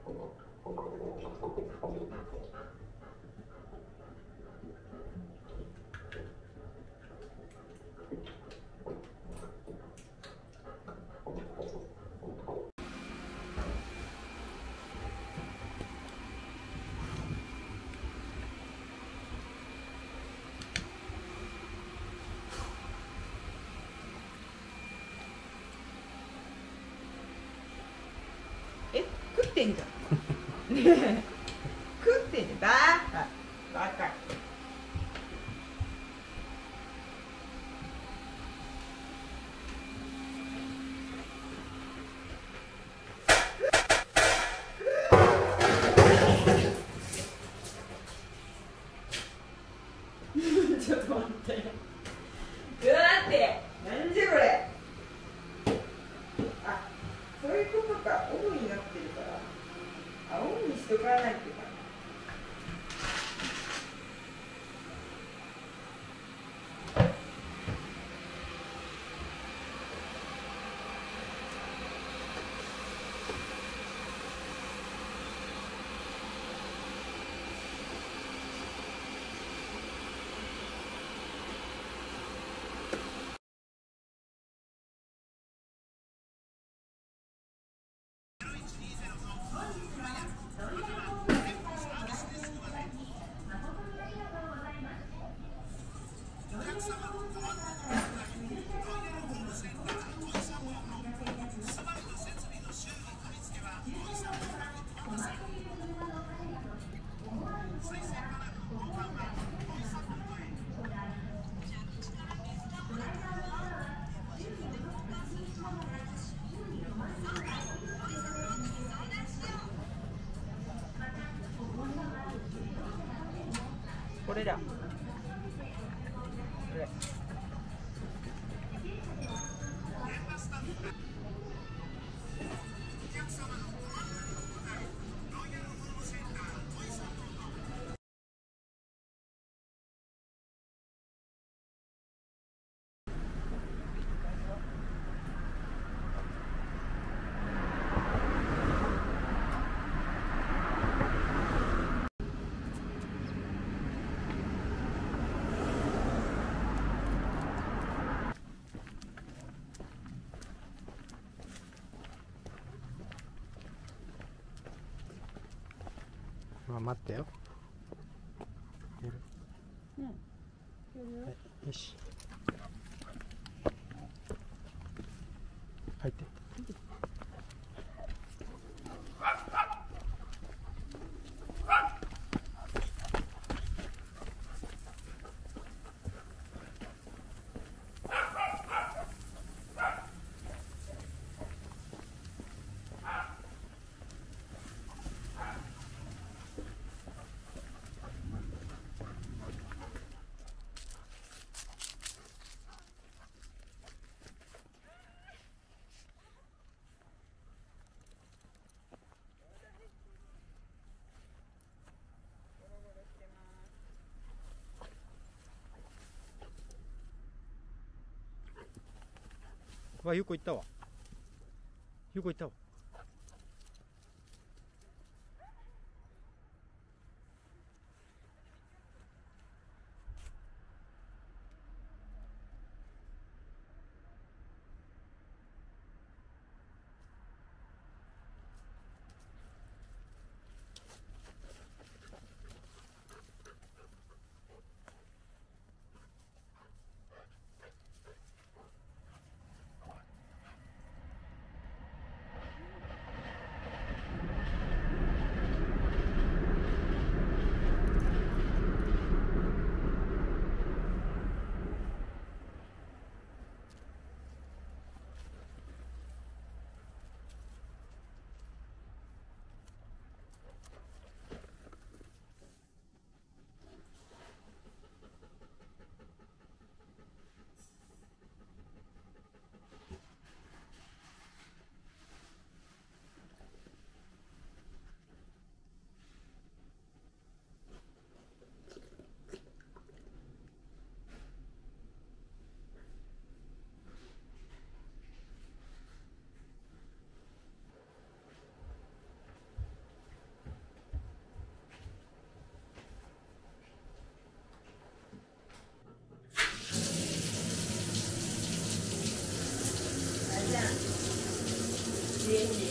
ちょっと待って。ってんじゃん。ね えこれだ。これあ待ってよ。やる。うん。はいよし。入ってわゆうこ行ったわ。ゆうこ行ったわ。Amém.